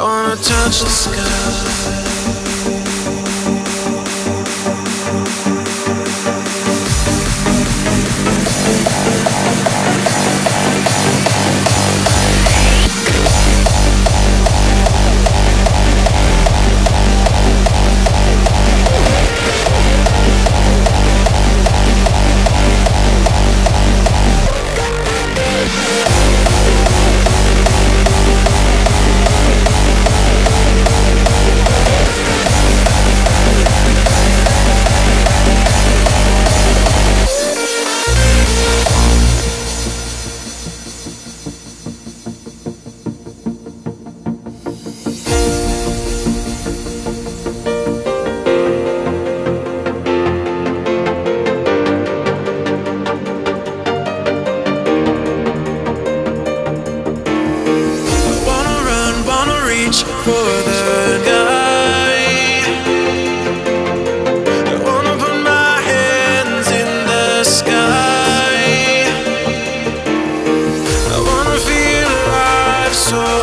I wanna touch the sky so